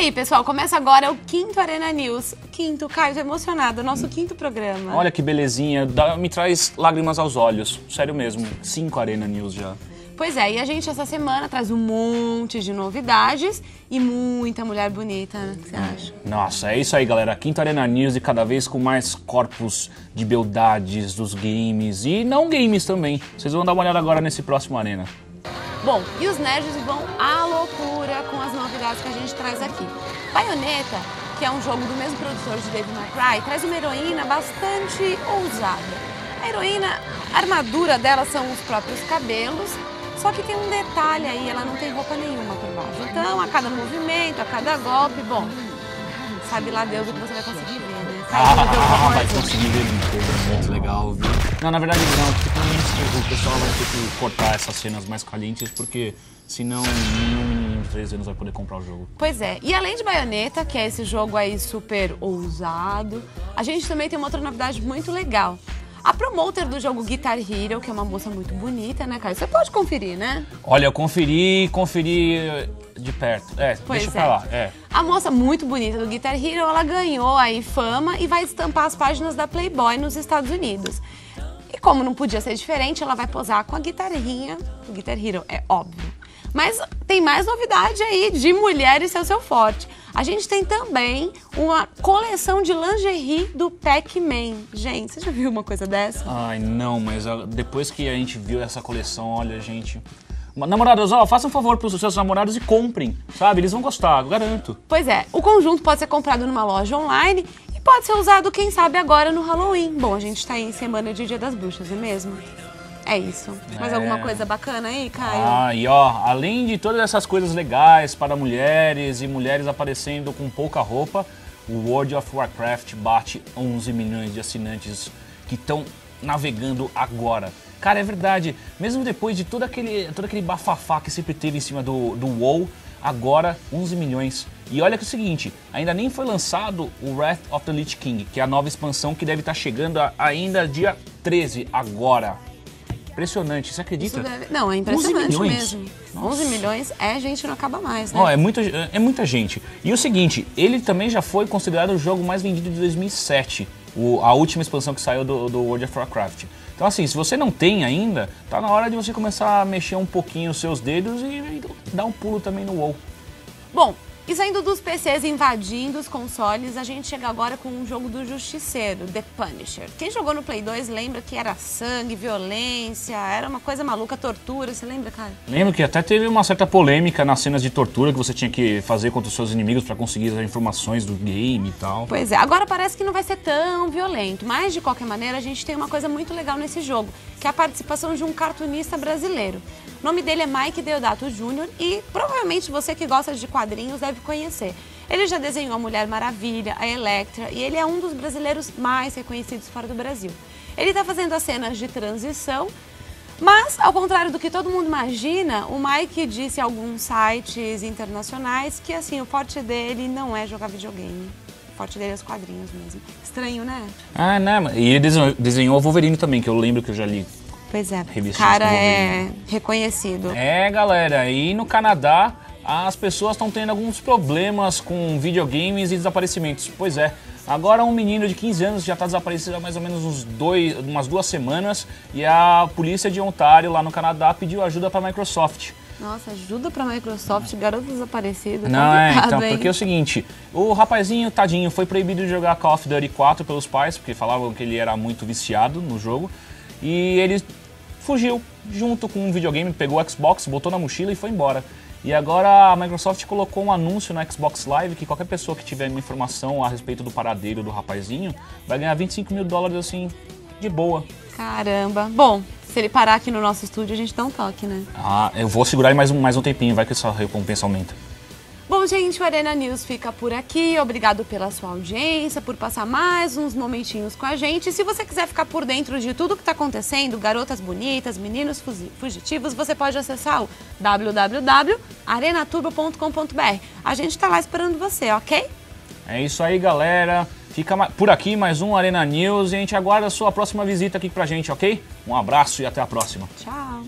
aí, pessoal, começa agora o quinto Arena News. Quinto, Caio, tô emocionado, nosso quinto programa. Olha que belezinha, dá- me traz lágrimas aos olhos. Sério mesmo, cinco Arena News já. Pois é, e a gente essa semana traz um monte de novidades e muita mulher bonita, né? O que você acha? Nossa, é isso aí, galera. Quinta Arena News e cada vez com mais corpos de beldades dos games e não games também. Vocês vão dar uma olhada agora nesse próximo Arena. Bom, e os nerds vão à loucura com as novidades que a gente traz aqui. Bayonetta, que é um jogo do mesmo produtor de Devil May Cry, traz uma heroína bastante ousada. A heroína, a armadura dela são os próprios cabelos, só que tem um detalhe aí, ela não tem roupa nenhuma por baixo. Então, a cada movimento, a cada golpe, bom, sabe lá Deus o que você vai conseguir ver, né? Alguma Ah, vai conseguir ver inteiro, muito legal, viu? Não, na verdade não, porque provavelmente o pessoal vai ter que cortar essas cenas mais calientes, porque senão nenhum menino de 13 anos vai poder comprar o jogo. Pois é, e além de Bayonetta, que é esse jogo aí super ousado, a gente também tem uma outra novidade muito legal. A promoter do jogo Guitar Hero, que é uma moça muito bonita, né, Caio? Você pode conferir, né? Olha, eu conferi, conferi de perto. É, Pois deixa é. pra lá. É. A moça muito bonita do Guitar Hero, ela ganhou aí fama e vai estampar as páginas da Playboy nos Estados Unidos. E como não podia ser diferente, ela vai posar com a guitarrinha do Guitar Hero, é óbvio. Mas tem mais novidade aí de mulheres ser o seu forte. A gente tem também uma coleção de lingerie do Pac-Man. Gente, você já viu uma coisa dessa? Ai, não, mas depois que a gente viu essa coleção, olha, gente. Namorados, ó, façam um favor pros seus namorados e comprem, sabe? Eles vão gostar, eu garanto. Pois é, o conjunto pode ser comprado numa loja online e pode ser usado, quem sabe, agora no Halloween. Bom, a gente tá aí em semana de Dia das Bruxas, não é mesmo? É isso. Mais É. alguma coisa bacana aí, Caio? Ah, e ó, além de todas essas coisas legais para mulheres e mulheres aparecendo com pouca roupa, o World of Warcraft bate 11 milhões de assinantes que estão navegando agora. Cara, é verdade. Mesmo depois de todo aquele, todo aquele bafafá que sempre teve em cima do, do WoW, agora 11 milhões. E olha que é o seguinte, ainda nem foi lançado o Wrath of the Lich King, que é a nova expansão que deve estar chegando a- ainda dia 13, agora. Impressionante, você acredita? Deve- Não, é impressionante 11 milhões? mesmo. Nossa. 11 milhões é gente não acaba mais, né? Ó, é, muita, é muita gente. E o seguinte, ele também já foi considerado o jogo mais vendido de 2007, o- a última expansão que saiu do, do World of Warcraft. Então assim, se você não tem ainda, tá na hora de você começar a mexer um pouquinho os seus dedos e, e dar um pulo também no WoW. Bom, e saindo dos PCs invadindo os consoles, a gente chega agora com um jogo do Justiceiro, The Punisher. Quem jogou no Play 2 lembra que era sangue, violência, era uma coisa maluca, tortura, você lembra, cara? Lembro que até teve uma certa polêmica nas cenas de tortura que você tinha que fazer contra os seus inimigos pra conseguir as informações do game e tal. Pois é, agora parece que não vai ser tão violento, mas de qualquer maneira a gente tem uma coisa muito legal nesse jogo, que é a participação de um cartunista brasileiro. O nome dele é Mike Deodato Jr. e provavelmente você que gosta de quadrinhos deve conhecer. Ele já desenhou a Mulher Maravilha, a Electra e ele é um dos brasileiros mais reconhecidos fora do Brasil. Ele está fazendo as cenas de transição, mas ao contrário do que todo mundo imagina, o Mike disse a alguns sites internacionais que assim, o forte dele não é jogar videogame. O forte dele é os quadrinhos mesmo. Estranho, né? Ah, né? E ele desenhou, desenhou o Wolverine também, que eu lembro que eu já li. Pois é. Revistinhas cara é reconhecido. É, galera, e no Canadá as pessoas estão tendo alguns problemas com videogames e desaparecimentos. Pois é, agora um menino de 15 anos já está desaparecido há mais ou menos uns dois, umas duas semanas e a polícia de Ontário, lá no Canadá, pediu ajuda para a Microsoft. Nossa, ajuda pra Microsoft, garoto desaparecido. Não, é, então, hein? porque é o seguinte, o rapazinho, tadinho, foi proibido de jogar Call of Duty 4 pelos pais, porque falavam que ele era muito viciado no jogo, e ele fugiu junto com um videogame, pegou o Xbox, botou na mochila e foi embora. E agora a Microsoft colocou um anúncio na Xbox Live que qualquer pessoa que tiver uma informação a respeito do paradeiro do rapazinho vai ganhar 25 mil dólares assim, de boa. Caramba. Bom, se ele parar aqui no nosso estúdio, a gente dá um toque, né? Ah, eu vou segurar ele mais um, mais um tempinho, vai que essa recompensa aumenta. Bom, gente, o Arena News fica por aqui. Obrigado pela sua audiência, por passar mais uns momentinhos com a gente. Se você quiser ficar por dentro de tudo que está acontecendo, garotas bonitas, meninos fugi- fugitivos, você pode acessar o www.arenaturbo.com.br. A gente está lá esperando você, ok? É isso aí, galera. Fica por aqui mais um Arena News e a gente aguarda a sua próxima visita aqui pra gente, ok? Um abraço e até a próxima. Tchau.